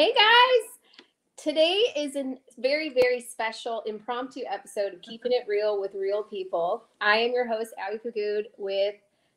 Hey guys! Today is a very, very special impromptu episode of Keeping It Real with Real People. I am your host, Abby Pagood, with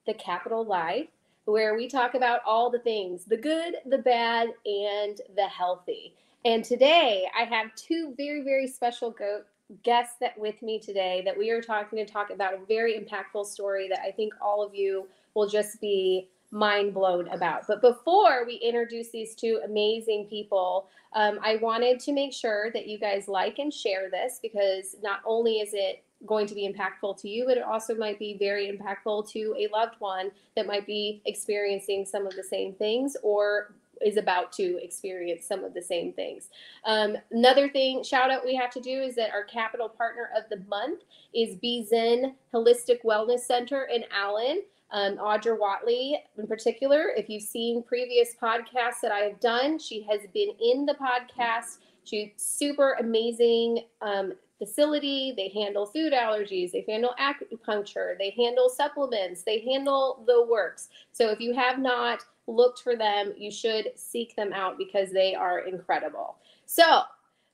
The Kapitol Life, where we talk about all the things the good, the bad, and the healthy. And today I have two very, very special go- guests that with me today that we are talking to talk about a very impactful story that I think all of you will just be mind blown about. But before we introduce these two amazing people, um, I wanted to make sure that you guys like and share this because not only is it going to be impactful to you, but it also might be very impactful to a loved one that might be experiencing some of the same things or is about to experience some of the same things. Um, another thing, shout out we have to do is that our Kapitol partner of the month is Be Zen Holistic Wellness Center in Allen. Um, Audra Watley, in particular, if you've seen previous podcasts that I have done, she has been in the podcast. She's super amazing um, facility. They handle food allergies, they handle acupuncture, they handle supplements, they handle the works. So if you have not looked for them, you should seek them out because they are incredible. So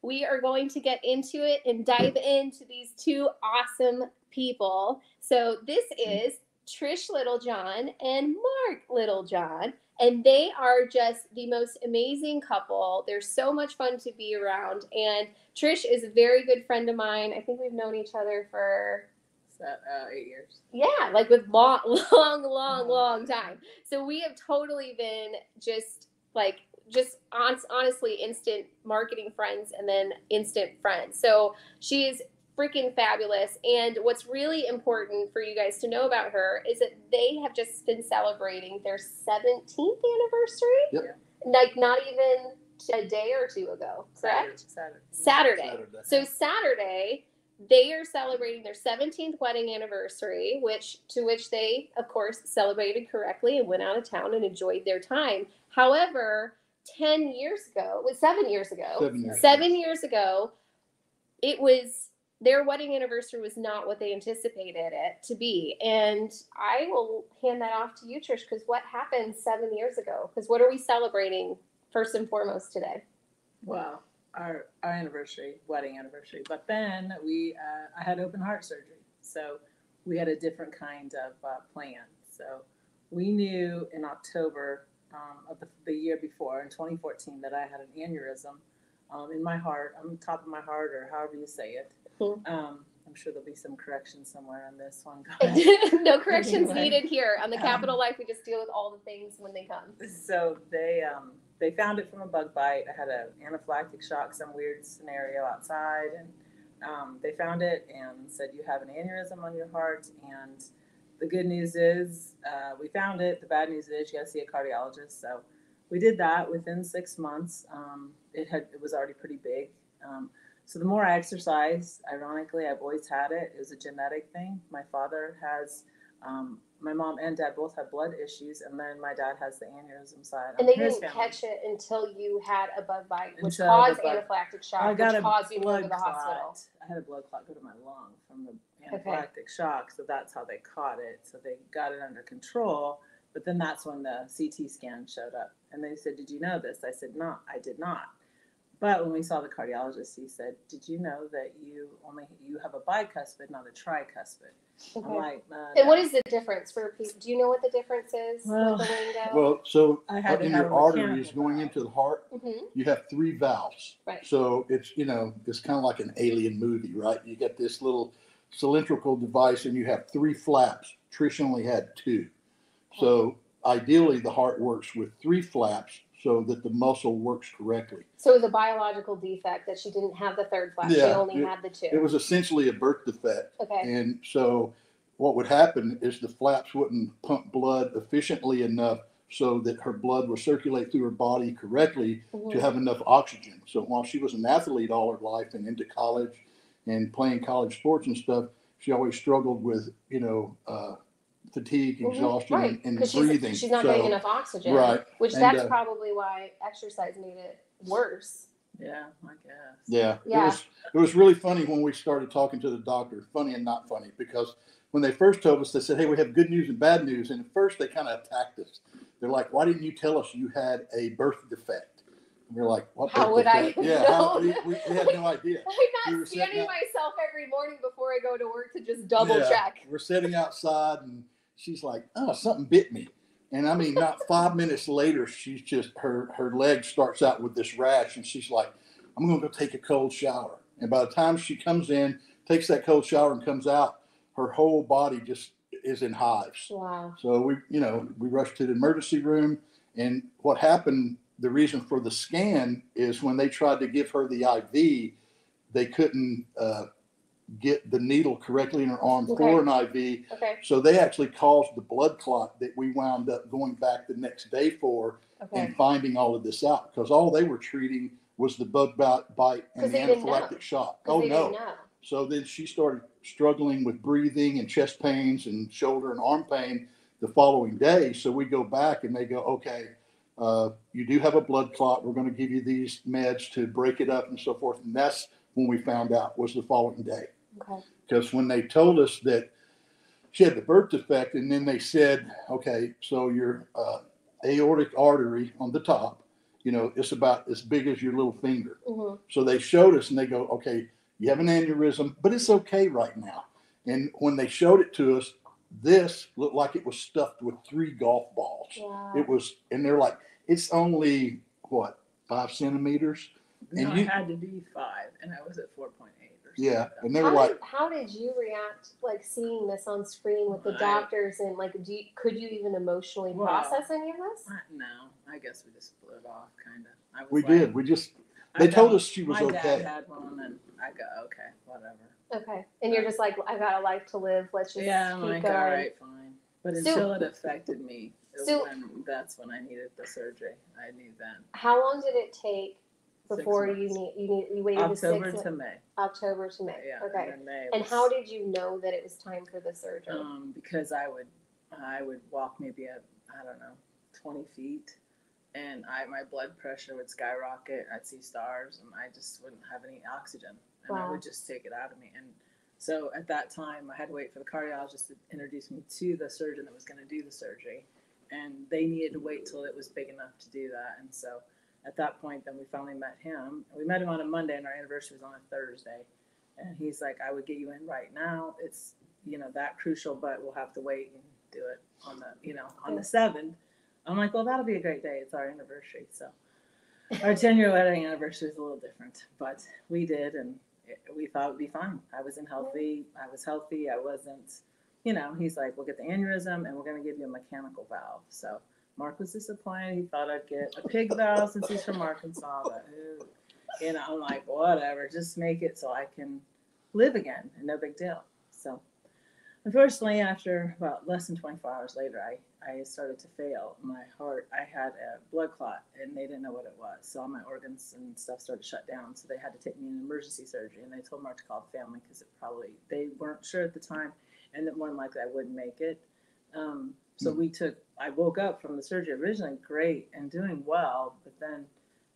we are going to get into it and dive into these two awesome people. So this is Trish Littlejohn and Mark Littlejohn. And they are just the most amazing couple. They're so much fun to be around. And Trish is a very good friend of mine. I think we've known each other for uh, eight years. Yeah, like with long, long, long, long time. So we have totally been just like just on, honestly instant marketing friends and then instant friends. So she's freaking fabulous. And what's really important for you guys to know about her is that they have just been celebrating their 17th anniversary. Yep. Like not even a day or two ago, correct? Saturday. Saturday. Saturday. So Saturday, they are celebrating their 17th wedding anniversary, which to which they, of course, celebrated correctly and went out of town and enjoyed their time. However, 10 years ago, it was seven years ago, Seven years. seven years ago, it was their wedding anniversary was not what they anticipated it to be. And I will hand that off to you, Trish, because what happened seven years ago? Because what are we celebrating first and foremost today? Well, our our anniversary, wedding anniversary. But then we, uh, I had open heart surgery, so we had a different kind of uh, plan. So we knew in October um, of the, the year before, in 2014, that I had an aneurysm um, in my heart, on the top of my heart, or however you say it. Mhm. Um, I'm sure there'll be some corrections somewhere on this one. no corrections Anyway, needed here. On the um, Kapitol Life, we just deal with all the things when they come. So they um, they found it from a bug bite. I had an anaphylactic shock, some weird scenario outside, and um, they found it and said you have an aneurysm on your heart. And the good news is uh, we found it. The bad news is you got to see a cardiologist. So we did that within six months. Um, it had it was already pretty big. Um, so the more I exercise, ironically, I've always had it. It was a genetic thing. My father has. Um, my mom and dad both have blood issues, and then my dad has the aneurysm side. And they didn't family. catch it until you had a bug bite, which Until caused anaphylactic shock, I got which a caused you to go blood to the clot. hospital. I had a blood clot go to my lung from the Okay. anaphylactic shock, so that's how they caught it. So they got it under control. But then that's when the CT scan showed up, and they said, "Did you know this?" I said, "No, I did not." But when we saw the cardiologist, he said, "Did you know that you only you have a bicuspid, not a tricuspid?" I'm Okay. like, uh, And what is the difference for people? Do you know what the difference is Well- with the lingo? Well, so I had in your a arteries going valve. into the heart, hmm you have three valves. Right. So it's you know it's kind of like an alien movie, right? You get this little cylindrical device, and you have three flaps. Trish only had two. So ideally, the heart works with three flaps so that the muscle works correctly. So it was a biological defect that she didn't have the third flap. she only it- had the two. It was essentially a birth defect. okay. And so what would happen is the flaps wouldn't pump blood efficiently enough so that her blood would circulate through her body correctly Mhm. to have enough oxygen. So while she was an athlete all her life and into college and playing college sports and stuff, she always struggled with, you know, uh, fatigue, Mhm. exhaustion, right. and, and 'cause breathing. She's, she's not So- getting enough oxygen. Right. Which And, that's uh, probably why exercise made it worse. Yeah, I guess. Yeah, Yeah. It was it was really funny when we started talking to the doctor. Funny and not funny because when they first told us, they said, "Hey, we have good news and bad news." And at first, they kind of attacked us. they're like, why didn't you tell us you had a birth defect? And we're like, what? How birth would I defect? Yeah, how, we, we, we had no idea. I'm not sitting scanning out- myself every morning before I go to work to just double Yeah, check. We're sitting outside and she's like, oh, something bit me. And I mean, not five minutes later, she's just, her, her leg starts out with this rash and she's like, I'm going to go take a cold shower. And by the time she comes in, takes that cold shower and comes out, her whole body just is in hives. Wow. So we, you know, we rushed to the emergency room. And what happened, the reason for the scan is when they tried to give her the IV, they couldn't uh, get the needle correctly in her arm for an IV. Okay. So they actually caused the blood clot that we wound up going back the next day for Okay. and finding all of this out because all they were treating was the bug bite, and the anaphylactic shock. Oh, no. So then she started struggling with breathing and chest pains and shoulder and arm pain the following day. So we go back and they go, okay, uh, you do have a blood clot. We're going to give you these meds to break it up and so forth. And that's when we found out was the following day. Okay. Because when they told us that she had the birth defect, and then they said, okay, so your uh, aortic artery on the top, you know, it's about as big as your little finger. hmm So they showed us and they go, okay, you have an aneurysm, but it's okay right now. And when they showed it to us, this looked like it was stuffed with three golf balls. Wow. It was, and they're like, it's only what, five centimeters? And you- it had to be five, and I was at four point eight or something. Yeah. And they How were like, did, how did you react, like seeing this on screen with the I- doctors, and like, do you, could you even emotionally Well, process any of this? No, I guess we just blew it off, kind of. We like, did. We just, I they told know, us she was my okay. dad had one, and I go, okay, whatever. Okay, and you're just like, I got a life to live. Let's just yeah, I'm keep like, going. all right, fine. But So- until it affected me, So- when, that's when I needed the surgery. I knew then. How long did it take Six before you months. need you need you waited to October six to May. October to May? Yeah. okay. Then May And was- how did you know that it was time for the surgery? um, because I would I would walk maybe a I don't know twenty feet, and I my blood pressure would skyrocket. I'd see stars, and I just wouldn't have any oxygen, and Wow. I would just take it out of me. And so at that time, I had to wait for the cardiologist to introduce me to the surgeon that was going to do the surgery, and they needed to wait till it was big enough to do that. And so at that point, then we finally met him. We met him on a Monday, and our anniversary was on a Thursday. And he's like, I would get you in right now. It's, you know, that crucial, but we'll have to wait and do it on the, you know, on the seventh. I'm like, well, that'll be a great day. It's our anniversary. So our 10 year wedding anniversary is a little different, but we did, and it, we thought it would be fine. I was in healthy. I was healthy. I wasn't, you know, he's like, we'll get the aneurysm and we're going to give you a mechanical valve. So Mark was disappointed. He thought I'd get a pig valve since he's from Arkansas. But, ooh, you know, I'm like, whatever, just make it so I can live again and no big deal. So unfortunately, after about less than 24 hours later, I, I started to fail. My heart, I had a blood clot and they didn't know what it was. So all my organs and stuff started to shut down. So they had to take me in emergency surgery and they told Mark to call the family because it probably, they weren't sure at the time and that more than likely I wouldn't make it. Um, so we took, I woke up from the surgery originally great and doing well, but then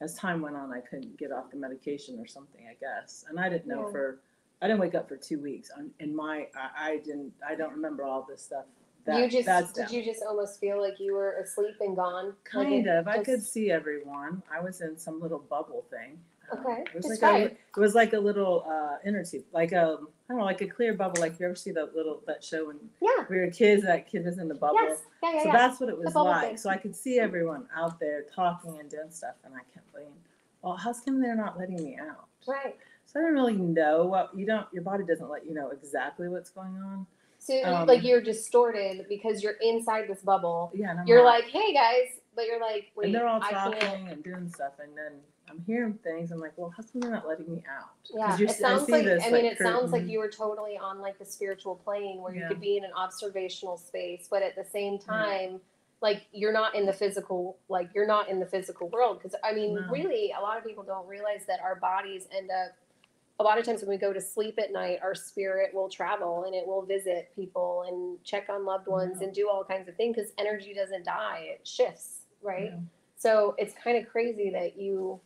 as time went on, I couldn't get off the medication or something, I guess. And I didn't know Yeah. for, I didn't wake up for two weeks. On in my, I, I didn't, I don't remember all this stuff. That, you just did down. you just almost feel like you were asleep and gone? Kind it of. I could see everyone. I was in some little bubble thing. Um, Okay, It was like describe. a, it was like a little uh, inner tube, like a I don't know, like a clear bubble. Like you ever see that little that show when Yeah. we were kids? That kid was in the bubble. Yes. Yeah. Yeah. So yeah. that's what it was bubble like. thing. So I could see everyone out there talking and doing stuff, and I kept thinking, well, how's come they're not letting me out? right. So I don't really know what you don't. Your body doesn't let you know exactly what's going on. So Um, like you're distorted because you're inside this bubble. Yeah, and I'm You're like, hey guys, but you're like, wait, and they're all talking and doing stuff, and then I'm hearing things. I'm like, well, how come they're not letting me out? Yeah, it sounds like. this, I mean, like, it sounds like you were totally on like the spiritual plane where you Yeah. could be in an observational space, but at the same time, like you're not in the physical. Like you're not in the physical world because I mean, No. really, a lot of people don't realize that our bodies end up. A lot of times when we go to sleep at night, our spirit will travel and it will visit people and check on loved ones Yeah. and do all kinds of things because energy doesn't die; it shifts, right? Yeah. So it's kind of crazy that you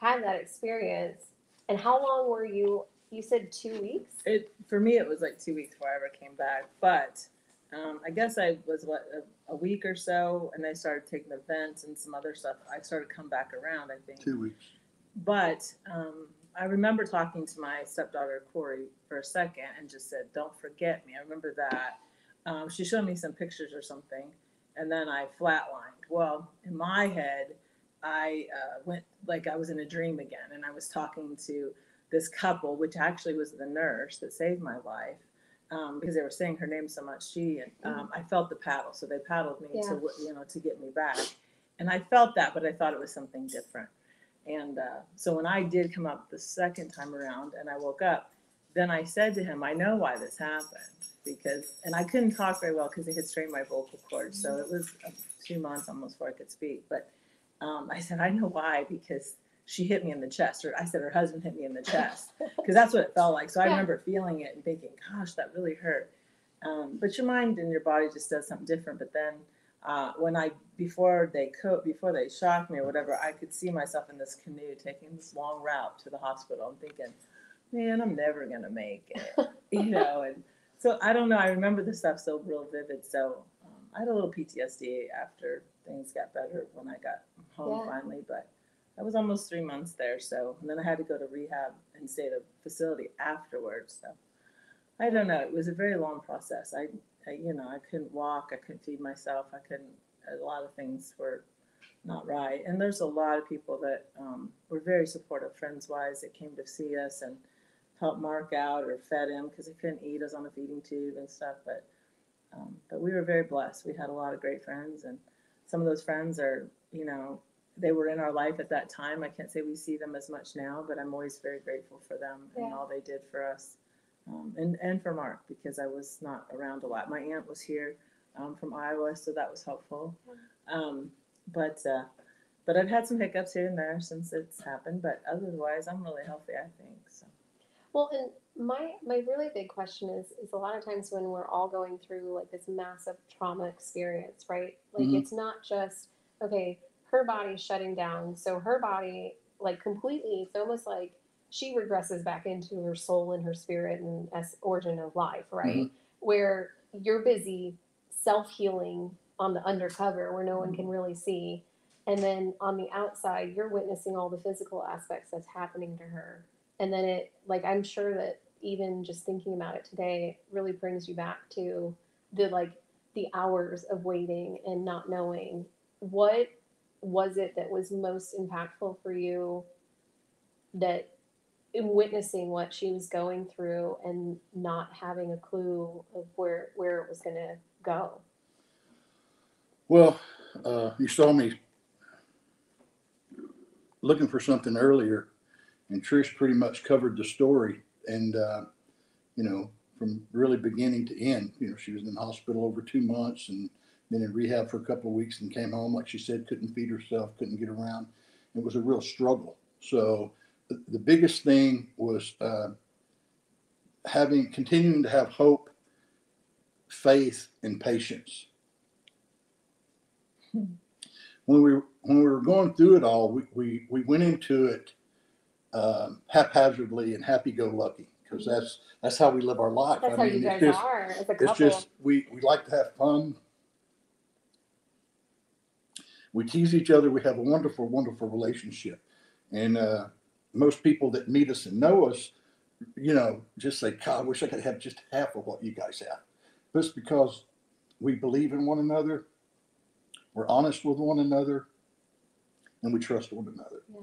had that experience. And how long were you? You said two weeks. It for me, it was like two weeks before I ever came back. But um, I guess I was what a, a week or so, and I started taking the vents and some other stuff. I started to come back around. I think, Two weeks. but um, I remember talking to my stepdaughter Corey for a second and just said, "Don't forget me." I remember that. Um, she showed me some pictures or something, and then I flatlined. Well, in my head, I uh, went like I was in a dream again, and I was talking to this couple, which actually was the nurse that saved my life, um, because they were saying her name so much. She and um, I felt the paddle, so they paddled me Yeah. to you know to get me back, and I felt that, but I thought it was something different. And uh, so when I did come up the second time around, and I woke up, then I said to him, "I know why this happened." Because, and I couldn't talk very well because it had strained my vocal cords. So it was uh, two months almost before I could speak. But um, I said, I know why, because she hit me in the chest, or I said her husband hit me in the chest, because that's what it felt like. So I remember feeling it and thinking, gosh, that really hurt. Um, but your mind and your body just does something different. But then uh, when I before they co- before they shocked me or whatever, I could see myself in this canoe taking this long route to the hospital. I'm thinking, man, I'm never gonna make it, you know. And so I don't know. I remember the stuff so real vivid. So um, I had a little PTSD after things got better when I got home Yeah. finally, but I was almost three months there. So and then I had to go to rehab and stay at a facility afterwards. So I don't know. It was a very long process. I, I you know, I couldn't walk. I couldn't feed myself. I couldn't. A lot of things were not right. And there's a lot of people that um, were very supportive, friends wise, that came to see us and helped Mark out or fed him because he couldn't eat. I was on a feeding tube and stuff. But um, but we were very blessed. We had a lot of great friends, and some of those friends are, you know, they were in our life at that time. I can't say we see them as much now, but I'm always very grateful for them and all they did for us, um, and and for Mark because I was not around a lot. My aunt was here um, from Iowa, so that was helpful. Um, but uh, but I've had some hiccups here and there since it's happened. But otherwise, I'm really healthy. I think so. Well, and my my really big question is is a lot of times when we're all going through like this massive trauma experience, right? Like Mhm. it's not just okay, her body's shutting down, so her body like completely. It's almost like she regresses back into her soul and her spirit and as origin of life, right? Where you're busy self healing on the undercover where no one can really see. And then on the outside, you're witnessing all the physical aspects that's happening to her. And then it, like, I'm sure that even just thinking about it today really brings you back to the, like, the hours of waiting and not knowing. What was it that was most impactful for you that in witnessing what she was going through and not having a clue of where where it was going to go? Well, uh, you saw me looking for something earlier, and Trish pretty much covered the story. And, uh, you know, from really beginning to end, you know, she was in the hospital over two months and been in rehab for a couple of weeks and came home, like she said, couldn't feed herself, couldn't get around. It was a real struggle. So the, the biggest thing was uh, having, continuing to have hope, faith, and patience when we when we were going through it all, we we, we went into it um, haphazardly and happy-go-lucky because that's that's how we live our life. that's I how mean, you it's guys just are as a it's just we we like to have fun. We tease each other. We have a wonderful, wonderful relationship, and uh, most people that meet us and know us, you know, just say, "God, I wish I could have just half of what you guys have." But it's because we believe in one another, we're honest with one another, and we trust one another. Yeah.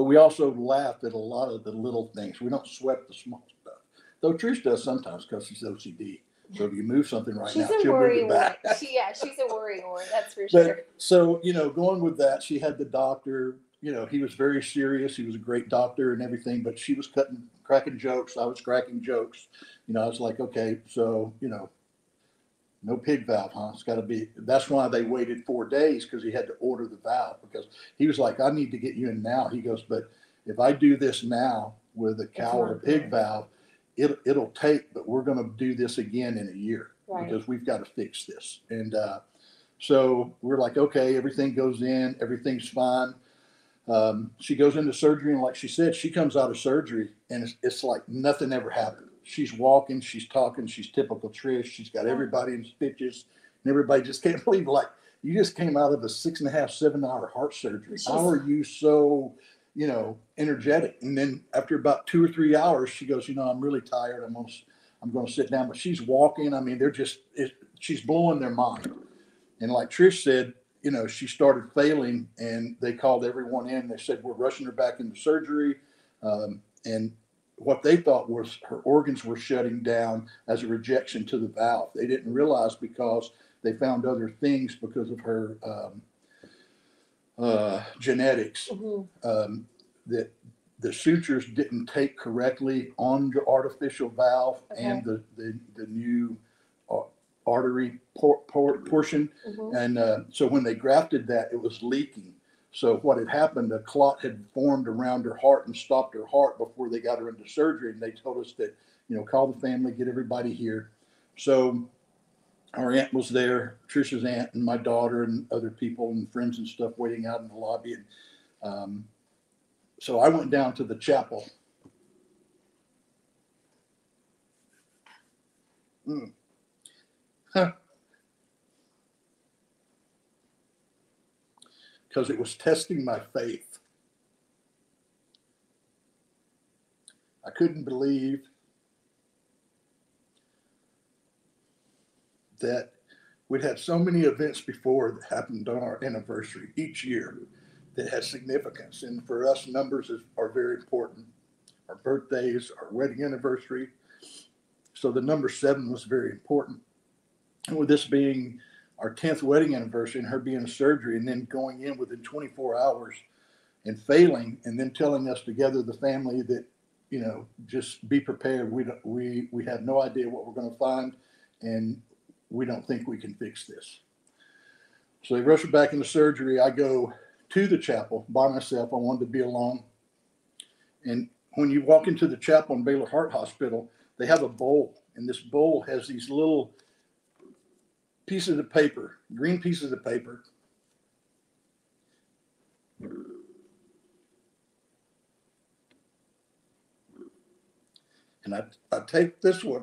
But we also laugh at a lot of the little things. We don't sweat the small stuff. Though Trish does sometimes because she's OCD. So if you move something right she's now, she'll move it back. She, yeah, she's a worry wart. That's for sure. But so, you know, going with that, she had the doctor, you know, he was very serious. He was a great doctor and everything, but she was cutting, cracking jokes. I was cracking jokes. You know, I was like, okay, so, you know, no pig valve, huh? It's got to be. That's why they waited four days because he had to order the valve because he was like, I need to get you in now. He goes, but if I do this now with a cow or a pig valve, it, it'll take, but we're going to do this again in a year Right. because we've got to fix this. And uh, so we're like, okay, everything goes in, everything's fine. Um, she goes into surgery, and like she said, she comes out of surgery, and it's, it's like nothing ever happened. She's walking, she's talking, she's typical Trish. She's got everybody in stitches, and everybody just can't believe like you just came out of a six and a half, seven hour heart surgery. How are you so, you know, energetic? And then after about two or three hours, she goes, you know, I'm really tired. I'm gonna, I'm gonna sit down. But she's walking. I mean, they're just, it, she's blowing their mind. And like Trish said, you know, she started failing, and they called everyone in. They said we're rushing her back into surgery, um, and what they thought was her organs were shutting down as a rejection to the valve. They didn't realize because they found other things because of her um, uh, genetics Mhm. um, that the sutures didn't take correctly on the artificial valve and the, the, the new ar- artery por- por- portion. Mhm. And uh, so when they grafted that, it was leaking. So what had happened, a clot had formed around her heart and stopped her heart before they got her into surgery. And they told us that, you know, call the family, get everybody here. So our aunt was there, Trisha's aunt and my daughter and other people and friends and stuff waiting out in the lobby. And um, so I went down to the chapel. Mm. Huh. Because it was testing my faith. I couldn't believe that we'd had so many events before that happened on our anniversary each year that has significance. And for us, numbers is, are very important. Our birthdays, our wedding anniversary. So the number seven was very important. And with this being our 10th wedding anniversary and her being in surgery and then going in within 24 hours and failing and then telling us together, the family, that, you know, just be prepared. We don't, we, we have no idea what we're going to find. And we don't think we can fix this. So they rush her back into surgery. I go to the chapel by myself. I wanted to be alone. And when you walk into the chapel in Baylor Heart Hospital, they have a bowl, and this bowl has these little pieces of paper, green pieces of paper. And I, I take this one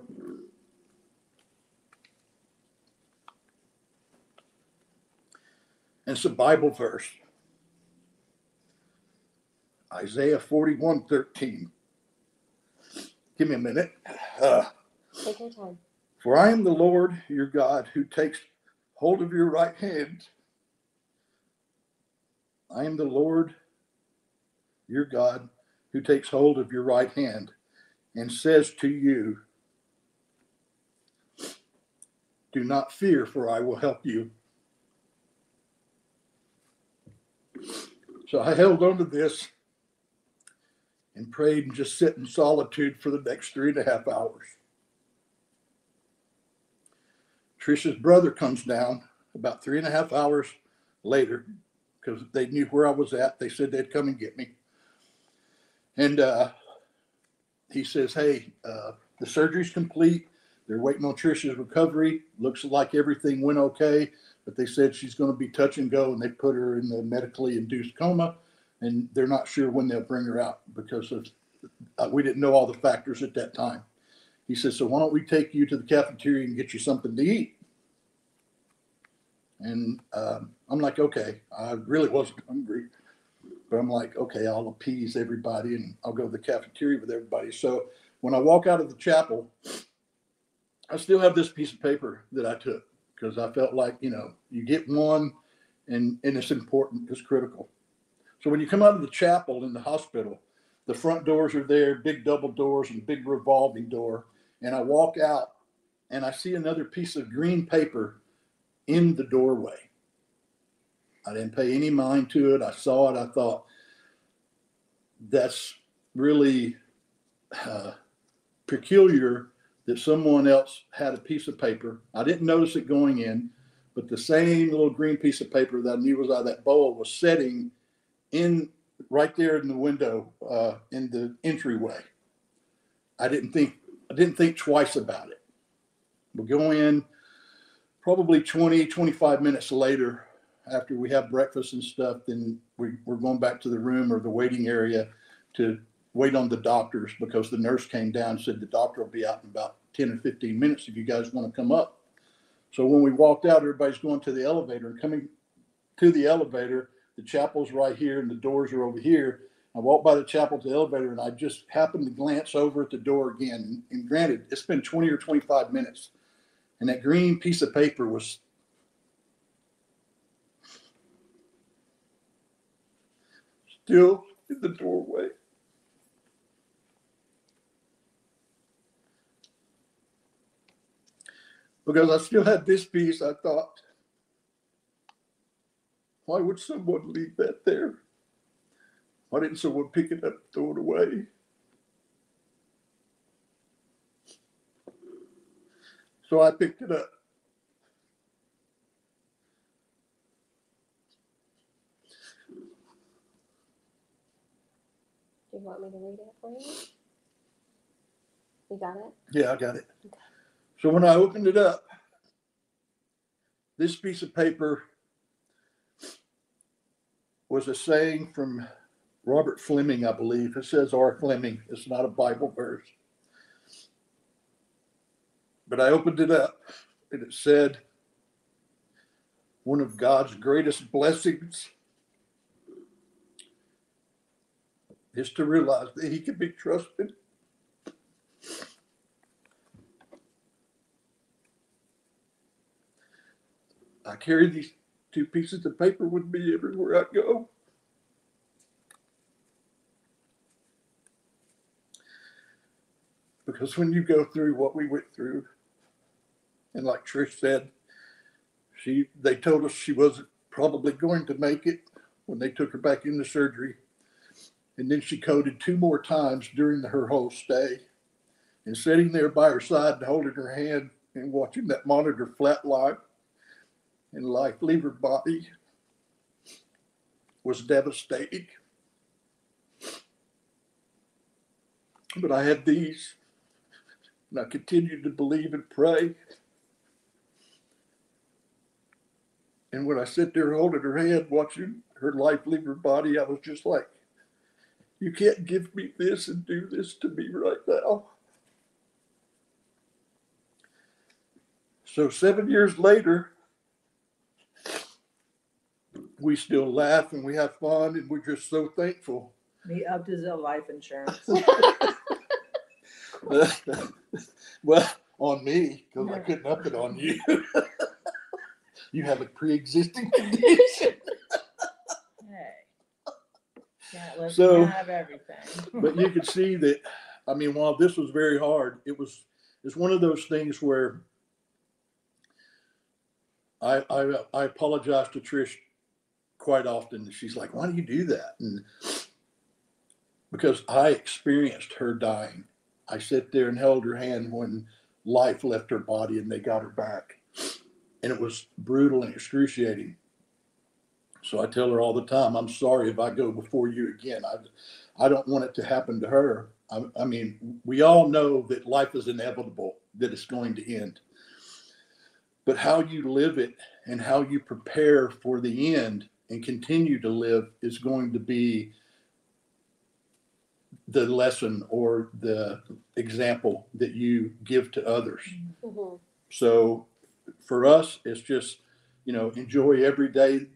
And it's a Bible verse. Isaiah 41 13. Give me a minute. Uh, Take your time. For I am the Lord your God who takes hold of your right hand. I am the Lord your God who takes hold of your right hand and says to you, Do not fear, for I will help you. So I held on to this and prayed and just sit in solitude for the next three and a half hours. Trisha's brother comes down about three and a half hours later because they knew where I was at. They said they'd come and get me. And uh, he says, Hey, uh, the surgery's complete. They're waiting on Trisha's recovery. Looks like everything went okay but they said she's going to be touch and go and they put her in the medically induced coma and they're not sure when they'll bring her out because of uh, we didn't know all the factors at that time he says so why don't we take you to the cafeteria and get you something to eat and um, i'm like okay i really wasn't hungry but i'm like okay i'll appease everybody and i'll go to the cafeteria with everybody so when i walk out of the chapel i still have this piece of paper that i took because I felt like, you know, you get one and, and it's important, it's critical. So when you come out of the chapel in the hospital, the front doors are there, big double doors and big revolving door. And I walk out and I see another piece of green paper in the doorway. I didn't pay any mind to it. I saw it. I thought, that's really uh, peculiar that someone else had a piece of paper. I didn't notice it going in, but the same little green piece of paper that I knew was out of that bowl was sitting in right there in the window uh, in the entryway. I didn't think I didn't think twice about it. We go in probably 20, 25 minutes later after we have breakfast and stuff, then we, we're going back to the room or the waiting area to wait on the doctors because the nurse came down and said the doctor will be out in about 10 or 15 minutes if you guys want to come up. So when we walked out, everybody's going to the elevator and coming to the elevator. The chapel's right here and the doors are over here. I walked by the chapel to the elevator and I just happened to glance over at the door again. And granted, it's been 20 or 25 minutes. And that green piece of paper was still in the doorway. Because I still had this piece, I thought, why would someone leave that there? Why didn't someone pick it up, throw it away? So I picked it up. Do you want me to read it for you? You got it? Yeah, I got it. So when I opened it up, this piece of paper was a saying from Robert Fleming, I believe. It says R. Fleming. It's not a Bible verse. But I opened it up and it said, one of God's greatest blessings is to realize that He can be trusted. I carry these two pieces of paper with me everywhere I go. Because when you go through what we went through, and like Trish said, she they told us she wasn't probably going to make it when they took her back into surgery. And then she coded two more times during her whole stay. And sitting there by her side and holding her hand and watching that monitor flatline and life leave her body was devastating. But I had these, and I continued to believe and pray. And when I sit there holding her hand, watching her life leave her body, I was just like, you can't give me this and do this to me right now. So, seven years later, we still laugh and we have fun and we're just so thankful. He upped his life insurance. well, on me, because I couldn't up it on you. you have a pre existing condition. Hey. So- have everything. but you could see that, I mean, while this was very hard, it was, it's one of those things where I, I, I apologize to Trish quite often. She's like, why do you do that? And because I experienced her dying. I sat there and held her hand when life left her body and they got her back. And it was brutal and excruciating. So I tell her all the time, I'm sorry if I go before you again. I, I don't want it to happen to her. I, I mean, we all know that life is inevitable, that it's going to end. But how you live it and how you prepare for the end and continue to live is going to be the lesson or the example that you give to others. Mhm. So for us, it's just, you know, enjoy every day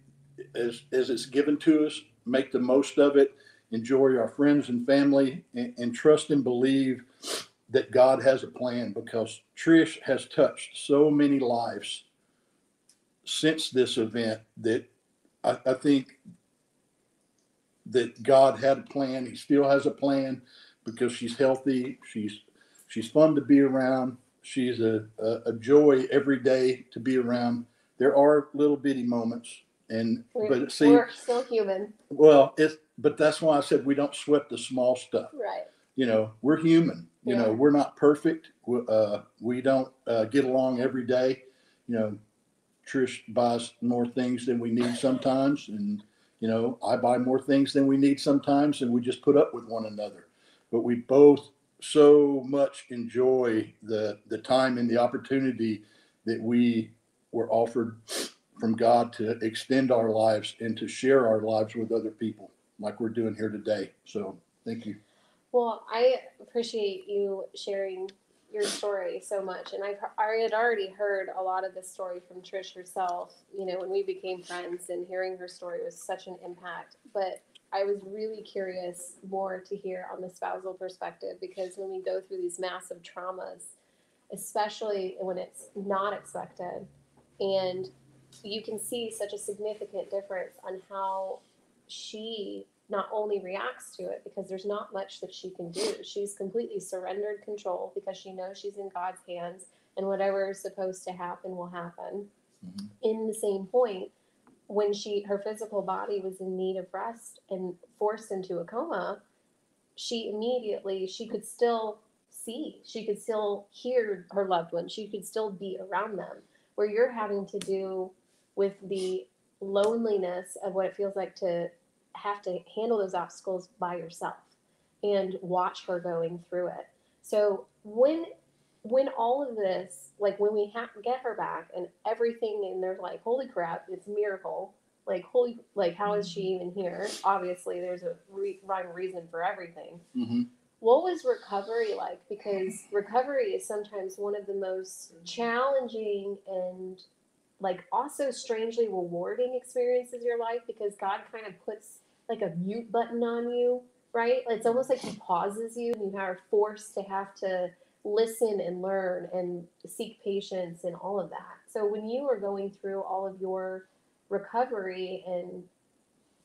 as, as it's given to us, make the most of it, enjoy our friends and family, and, and trust and believe that God has a plan because Trish has touched so many lives since this event that I, I think that God had a plan. He still has a plan because she's healthy. She's she's fun to be around. She's a, a, a joy every day to be around. There are little bitty moments, and We're, but see, we're still human, well, it's but that's why I said we don't sweat the small stuff. right? You know, we're human. You Yeah. know, we're not perfect. We, uh, we don't uh, get along every day. You know, Trish buys more things than we need sometimes, and you know, I buy more things than we need sometimes, and we just put up with one another. But we both so much enjoy the the time and the opportunity that we were offered from God to extend our lives and to share our lives with other people, like we're doing here today. So, thank you. Well, I appreciate you sharing your story so much, and I've I had already heard a lot of this story from Trish herself. You know, when we became friends, and hearing her story was such an impact. But I was really curious more to hear on the spousal perspective because when we go through these massive traumas, especially when it's not expected, and you can see such a significant difference on how she not only reacts to it because there's not much that she can do. She's completely surrendered control because she knows she's in God's hands and whatever is supposed to happen will happen. Mhm. In the same point, when she her physical body was in need of rest and forced into a coma, she immediately she could still see, she could still hear her loved ones, she could still be around them. Where you're having to do with the loneliness of what it feels like to have to handle those obstacles by yourself and watch her going through it. So when when all of this, like when we ha- get her back and everything, and they're like, "Holy crap, it's a miracle!" Like, holy, like how is she even here? Obviously, there's a re- rhyme reason for everything. Mhm. What was recovery like? Because recovery is sometimes one of the most challenging and like also strangely rewarding experiences in your life because God kind of puts like a mute button on you, right? It's almost like He pauses you and you are forced to have to listen and learn and seek patience and all of that. So when you were going through all of your recovery and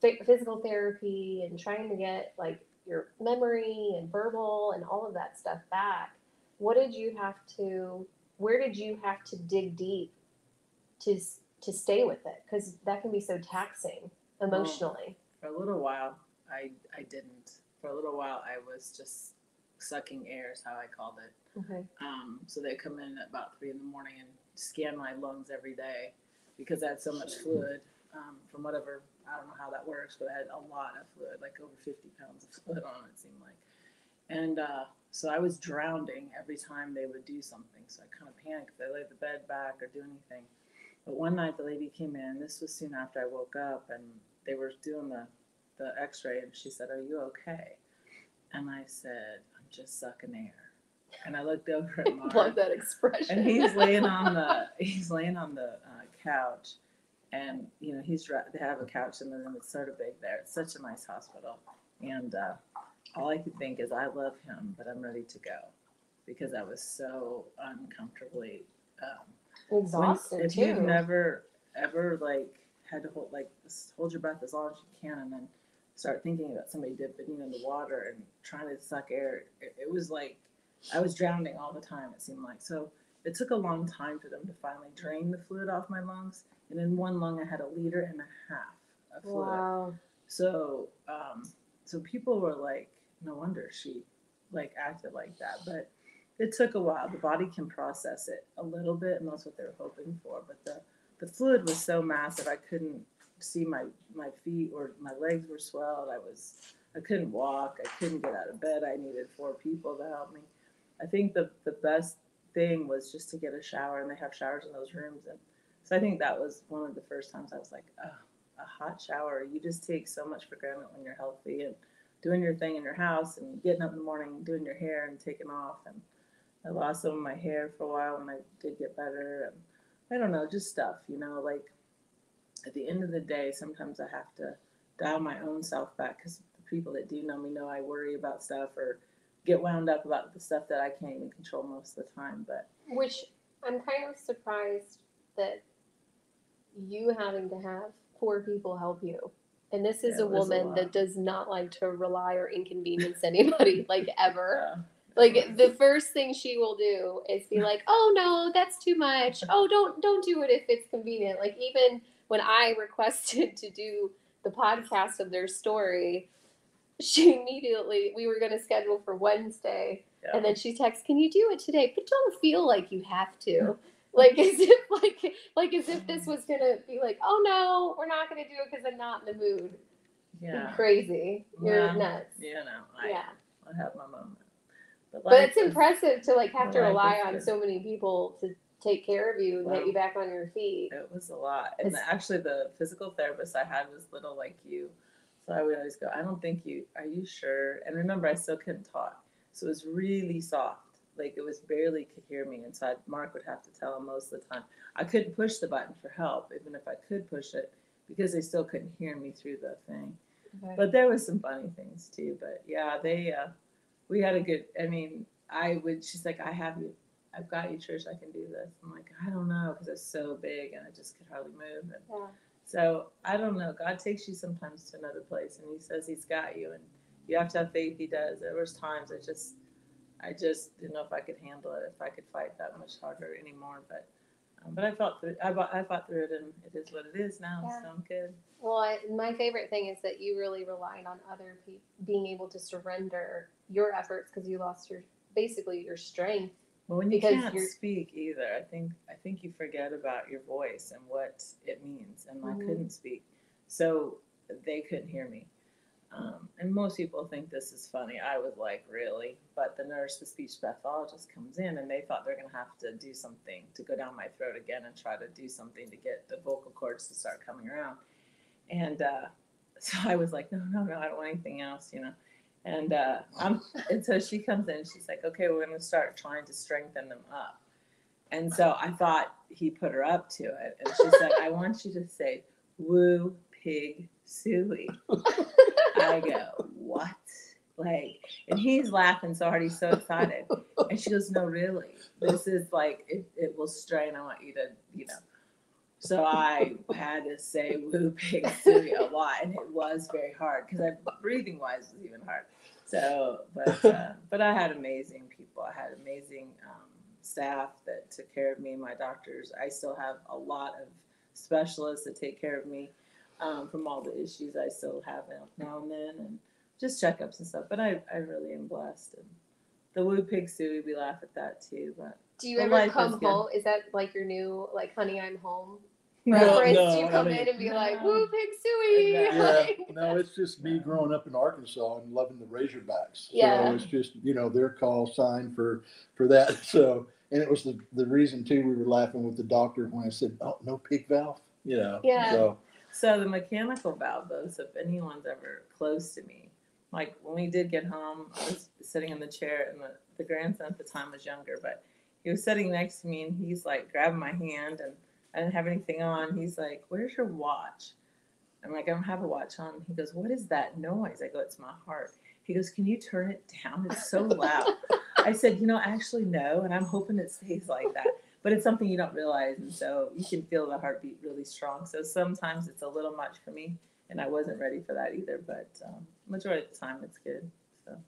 physical therapy and trying to get like your memory and verbal and all of that stuff back, what did you have to? Where did you have to dig deep to to stay with it? Because that can be so taxing emotionally. For a little while, I I didn't. For a little while, I was just sucking air, is how I called it. Okay. Um, so they come in at about three in the morning and scan my lungs every day because I had so much fluid um, from whatever. I don't know how that works, but I had a lot of fluid, like over 50 pounds of fluid on it, seemed like. And uh, so I was drowning every time they would do something. So I kind of panicked if they laid the bed back or do anything. But one night the lady came in. This was soon after I woke up, and they were doing the the X-ray, and she said, "Are you okay?" And I said, "I'm just sucking air." And I looked over at Mark, Love that expression. and he's laying on the he's laying on the uh, couch, and you know he's they have a couch in the room. It's sort of big there. It's such a nice hospital, and uh, all I could think is, I love him, but I'm ready to go because I was so uncomfortably. Um, when- exhausted if too. you've never ever like had to hold like hold your breath as long as you can and then start thinking about somebody dipping in the water and trying to suck air it, it was like i was drowning all the time it seemed like. So it took a long time for them to finally drain the fluid off my lungs and in one lung i had a liter and a half of fluid. Wow. so um so people were like no wonder she like acted like that but it took a while. The body can process it a little bit and that's what they were hoping for but the the fluid was so massive i couldn't see my my feet or my legs were swelled. I was i couldn't walk. I couldn't get out of bed. I needed four people to help me. I think the the best thing was just to get a shower and they have showers in those rooms. And so i think that was one of the first times i was like oh a hot shower. You just take so much for granted when you're healthy and doing your thing in your house and getting up in the morning doing your hair and taking off. And i lost some of my hair for a while when i did get better. And I don't know, just stuff, you know, like at the end of the day, sometimes I have to dial my own self back because the people that do know me know I worry about stuff or get wound up about the stuff that I can't even control most of the time. But Which I'm kind of surprised that you having to have four people help you. And this is Yeah, a was a woman that does not like to rely or inconvenience anybody, like ever. uh, Like the first thing she will do is be like, "Oh no, that's too much. Oh, don't don't do it if it's convenient." Like even when I requested to do the podcast of their story, she immediately we were going to schedule for Wednesday, yeah. and then she texts, "Can you do it today?" But don't feel like you have to. Like as if like like as if this was gonna be like, oh no, we're not gonna do it because I'm not in the mood. yeah, Crazy, you're Yeah. nuts. you know, I, yeah. I have my moment. But life it's is- impressive to like have to rely on good. so many people to take care of you and get you back on your feet. It was a lot. And It's- actually, the physical therapist I had was little like you. So I would always go, I don't think you, are you sure? And remember, I still couldn't talk. So it was really soft. Like it was barely could hear me. And so I'd, Mark would have to tell him most of the time. I couldn't push the button for help, even if I could push it, because they still couldn't hear me through the thing. But there was some funny things too. But yeah, they, uh, we had a good, I mean, I would, she's like, I have you, I've got you, Trish, I can do this. I'm like, I don't know, because it's so big and I just could hardly move. And Yeah. so I don't know. God takes you sometimes to another place, and He says He's got you, and you have to have faith. He does. There was times I just, I just didn't know if I could handle it, if I could fight that much harder anymore. But, um, but I fought through. I, I fought through it, and it is what it is now. Yeah. So I'm good. Well, I, my favorite thing is that you really relied on other people being able to surrender your efforts because you lost your basically your strength. But when you Because can't you're- speak either, I think I think you forget about your voice and what it means. And Mhm. I couldn't speak, so they couldn't hear me. Um, and most people think this is funny. I was like, really? But the nurse, the speech pathologist, comes in, and they thought they're going to have to do something to go down my throat again and try to do something to get the vocal cords to start coming around. And uh, so I was like, no, no, no, I don't want anything else, you know. And uh, I'm, and so she comes in, she's like, okay, we're going to start trying to strengthen them up. And so I thought he put her up to it. And she said, I want you to say, woo pig suey. I go, what? Like, and he's laughing so hard, he's so excited. And she goes, no, really. This is like, it, it will strain. I want you to, you know. So I had to say woo pig suey a lot. And it was very hard because I, breathing wise was even hard. So, but, uh, but I had amazing people. I had amazing um, staff that took care of me, my doctors. I still have a lot of specialists that take care of me um, from all the issues I still have now and then, and just checkups and stuff. But I, I really am blessed. And the woo pig suey, we laugh at that too. But Do you ever life is come home? Is that like your new like honey I'm home reference? no, Do you I come mean- in and be like, No. woo pig suey? Yeah, no, it's just me growing up in Arkansas and loving the Razorbacks. Yeah. So it's just, you know, their call sign for, for that. So, and it was the, the reason too, we were laughing with the doctor when I said, oh, no pig valve, you know? Yeah. So, So the mechanical valve, though, so if anyone's ever close to me, like when we did get home, I was sitting in the chair, and the, the grandson at the time was younger, but he was sitting next to me, and he's like grabbing my hand, and I didn't have anything on. He's like, "Where's your watch?" I'm like, "I don't have a watch on." He goes, "What is that noise?" I go, "It's my heart." He goes, "Can you turn it down? It's so loud." I said, "You know, actually, no, and I'm hoping it stays like that." but it's something you don't realize and so you can feel the heartbeat really strong so sometimes it's a little much for me and i wasn't ready for that either but um, majority of the time it's good so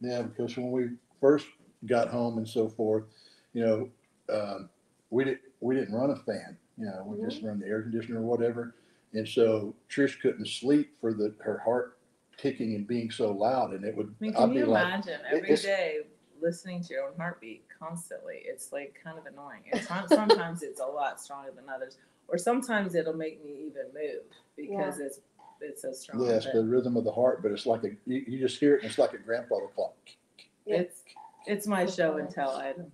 yeah, because when we first got home and so forth, you know, um, we didn't, we didn't run a fan, you know, we just mm-hmm. run the air conditioner or whatever. And so Trish couldn't sleep for the, her heart ticking and being so loud and it would, i mean I'd can be you like, imagine it- every day listening to your own heartbeat constantly it's like kind of annoying and some- sometimes it's a lot stronger than others or sometimes it'll make me even move because it's it's so strong Yes, but the rhythm of the heart, but it's like a, you, you just hear it and it's like a grandfather clock. it's it's my show and tell item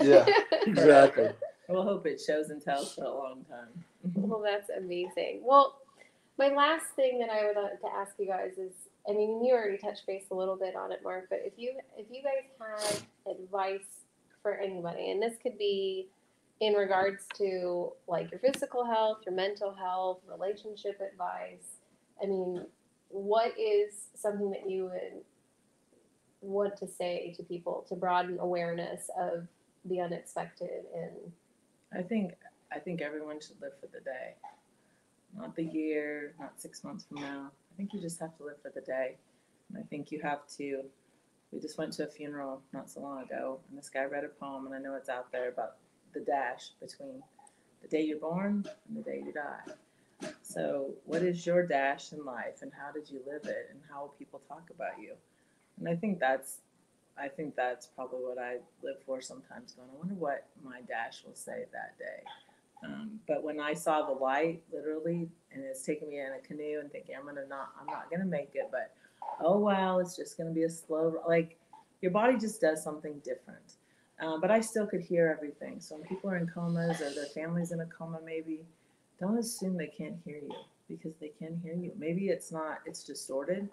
Yeah, Exactly. We'll hope it shows and tells for a long time Well, that's amazing. Well, my last thing that I would like to ask you guys is, I mean, you already touched base a little bit on it, Mark, but if you if you guys had advice for anybody, and this could be in regards to like your physical health, your mental health, relationship advice. I mean, what is something that you would want to say to people to broaden awareness of the unexpected and I think I think everyone should live for the day, not the year, not six months from now. I think you just have to live for the day, and I think you have to. We just went to a funeral not so long ago, and this guy read a poem, and I know it's out there about the dash between the day you're born and the day you die. So, what is your dash in life, and how did you live it, and how will people talk about you? And I think that's I think that's probably what I live for sometimes. Going, I wonder what my dash will say that day. Um, but when I saw the light, literally, and it's taking me in a canoe and thinking I'm gonna not, I'm not gonna make it, but oh wow, it's just gonna be a slow. Like your body just does something different. Um, but I still could hear everything. So when people are in comas or their family's in a coma, maybe don't assume they can't hear you. because they can hear you. Maybe it's not, it's distorted,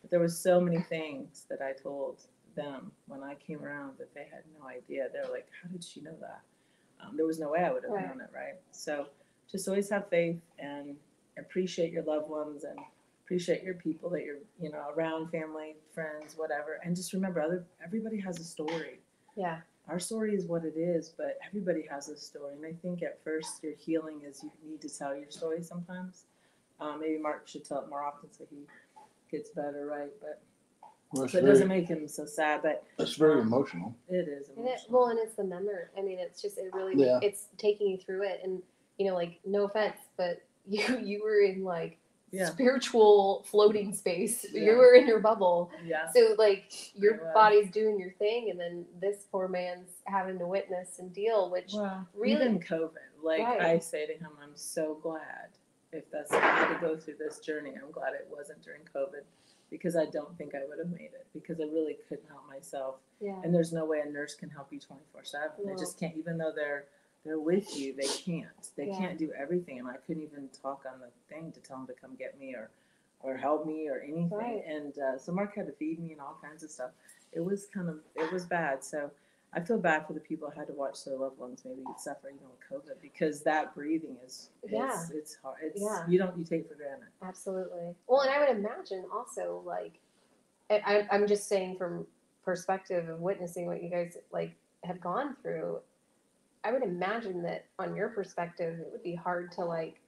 but there was so many things that I told them when I came around that they had no idea. They're like, how did she know that? Um, there was no way I would have Right. known it, right? So just always have faith and appreciate your loved ones and appreciate your people that you're, you know, around, family, friends, whatever. And just remember, other everybody has a story Yeah. our story is what it is, but everybody has a story. And I think at first your healing is you need to tell your story sometimes. Um, maybe Mark should tell it more often so he gets better, right? But Well, it's so it doesn't very, make him so sad, but it's very emotional. it is And it, emotional. well, and it's the memory. I mean, it's just it really Yeah. it's taking you through it, and you know, like no offense, but you you were in like Yeah. spiritual floating space. Yeah. You were in your bubble, yeah. so like I your was. body's doing your thing, and then this poor man's having to witness and deal, which Well, really- even COVID, like Right. I say to him, I'm so glad if that's I had to go through this journey. I'm glad it wasn't during COVID because I don't think I would have made it because I really couldn't help myself. yeah, and there's no way a nurse can help you 24 7 they just can't even though they're they're with you they can't they Yeah. can't do everything and i couldn't even talk on the thing to tell them to come get me or or help me or anything Right. and uh, so mark had to feed me and all kinds of stuff it was kind of it was bad so i feel bad for the people who had to watch their loved ones maybe suffer even with covid because that breathing is Yeah. it's, it's hard it's Yeah. you don't you take for granted absolutely. Well, and I would imagine also like, I- I'm just saying from perspective of witnessing what you guys like have gone through. I would imagine that on your perspective, it would be hard to like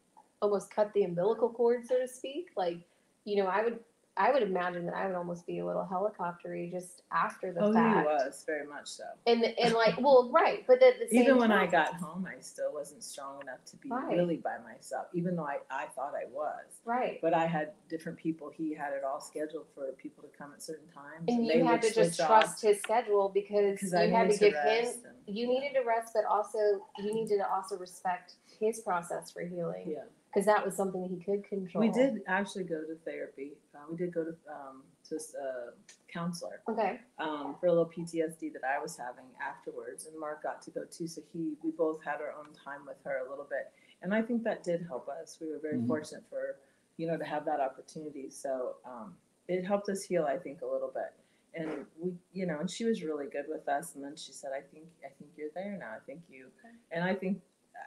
almost cut the umbilical cord, so to speak. Like, you know, I would, I would imagine that I would almost be a little helicoptery just after the oh fact. he was very much so And and like, well, right, but at the same even when I got home, I still wasn't strong enough to be Right. really by myself, even though I, I thought I was. right. But I had different people. He had it all scheduled for people to come at certain times. And they you had to just trust his schedule because you I had to give him and- you needed to rest, but also you needed to also respect his process for healing Yeah, because that was something he could control. we did actually go to therapy. Uh, we did go to um, to a counselor Okay. um, for a little PTSD that I was having afterwards, and Mark got to go too. So he, we both had our own time with her a little bit, and I think that did help us. We were very Mhm. fortunate for, you know, to have that opportunity. So um, it helped us heal, I think, a little bit. And we, you know, and she was really good with us. And then she said, "I think, I think you're there now. I think you," Okay. and I think,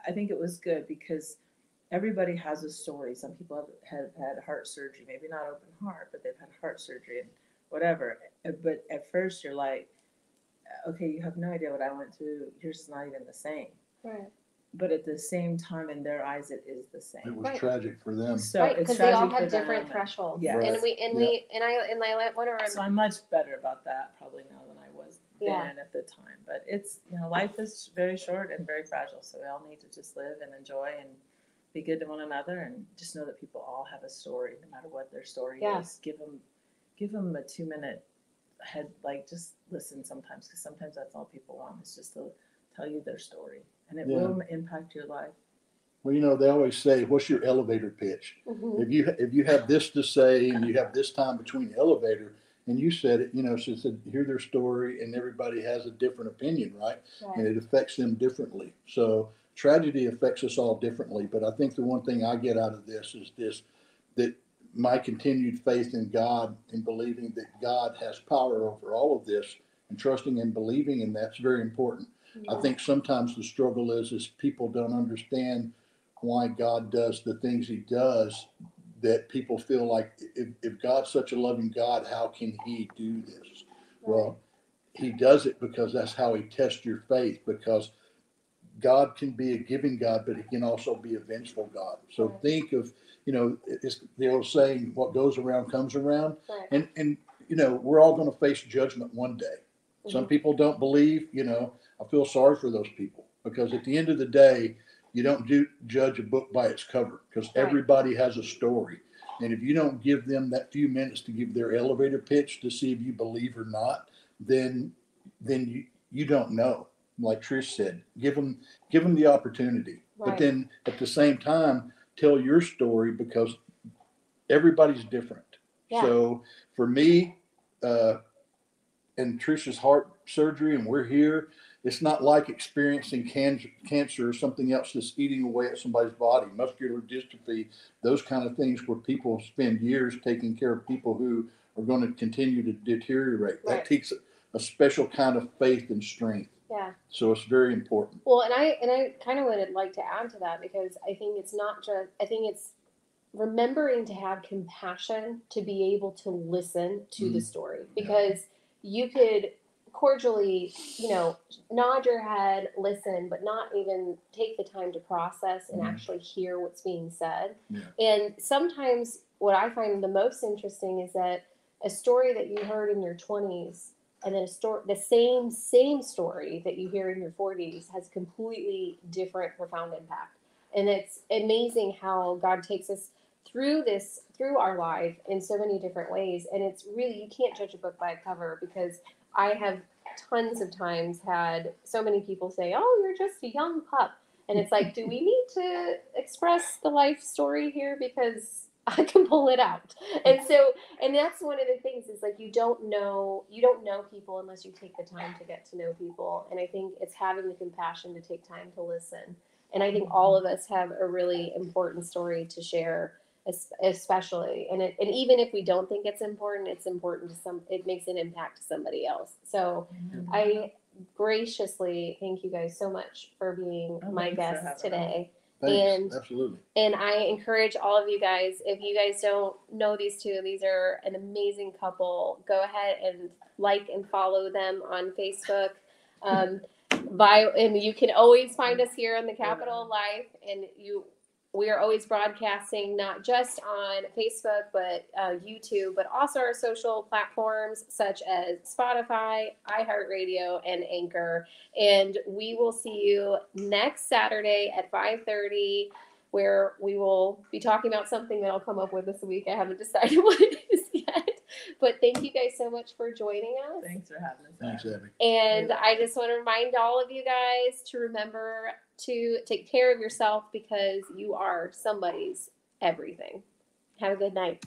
I think it was good because everybody has a story. Some people have, have had heart surgery, maybe not open heart, but they've had heart surgery and whatever. Uh, But at first, you're like, uh, okay, you have no idea what I went through. Yours is not even the same. Right. But at the same time, in their eyes, it is the same. It was Right. tragic for them. So right, because they all have different them. thresholds. Yes. And we and we and I and I want to So I'm much better about that probably now than I was Yeah. then at the time. But it's you know life is very short and very fragile, so we all need to just live and enjoy and be good to one another and just know that people all have a story, no matter what their story Yeah. is. Give them give them a two minute head like just listen sometimes because sometimes that's all people want is just to tell you their story and it Yeah. will impact your life. Well, you know, they always say, what's your elevator pitch? Mhm. If you, if you have this to say and you have this time between the elevator, and you said it, you know, she said, hear their story and everybody has a different opinion, right? And Right. it affects them differently. So tragedy affects us all differently. But I think the one thing I get out of this is this, that my continued faith in God and believing that God has power over all of this and trusting and believing, and that's very important. I think sometimes the struggle is is people don't understand why God does the things He does. That people feel like if, if God's such a loving God, how can He do this? Well, He does it because that's how He tests your faith. Because God can be a giving God, but He can also be a vengeful God. So Right. think of you know it's the old saying, "What goes around comes around." Right. And and you know we're all going to face judgment one day. Some Mhm. people don't believe, you know, I feel sorry for those people because at the end of the day, you don't do judge a book by its cover because Right. everybody has a story. And if you don't give them that few minutes to give their elevator pitch to see if you believe or not, then then you you don't know. Like Trish said, give them give them the opportunity. But then at the same time, tell your story because everybody's different. Yeah. So for me, uh, and Trisha's heart surgery, and we're here. it's not like experiencing cancer, cancer or something else that's eating away at somebody's body. Muscular dystrophy, those kind of things where people spend years taking care of people who are going to continue to deteriorate. Right. That takes a special kind of faith and strength. Yeah. So it's very important. Well, and I and I kind of would like to add to that because I think it's not just I think it's remembering to have compassion to be able to listen to the story because you could cordially, you know, nod your head, listen, but not even take the time to process and Mhm. actually hear what's being said. Yeah. And sometimes what I find the most interesting is that a story that you heard in your 20s and then a story the same same story that you hear in your 40s has completely different profound impact. And it's amazing how god takes us through this through our life in so many different ways. And it's really you can't judge a book by a cover because i have tons of times had so many people say oh you're just a young pup. And it's like do we need to express the life story here? Because i can pull it out. And so and that's one of the things is like you don't know you don't know people unless you take the time to get to know people. And i think it's having the compassion to take time to listen. And i think all of mm-hmm. us have a really important story to share especially and it, and even if we don't think it's important it's important to some it makes an impact to somebody else. So mm-hmm. i graciously thank you guys so much for being Oh, my thanks for guests us. today Thanks. And- Absolutely. and I encourage all of you guys, if you guys don't know these two, these are an amazing couple. Go ahead and like and follow them on Facebook. Um, by and you can always find us here on the Kapitol Life, and you we are always broadcasting not just on Facebook but uh, YouTube, but also our social platforms such as Spotify, iHeartRadio, and Anchor. And we will see you next Saturday at 5:30 where we will be talking about something that I'll come up with this week. I haven't decided what it is yet. But thank you guys so much for joining us. Thanks for having us. Thanks, Abby. And I just want to remind all of you guys to remember to take care of yourself because you are somebody's everything. Have a good night.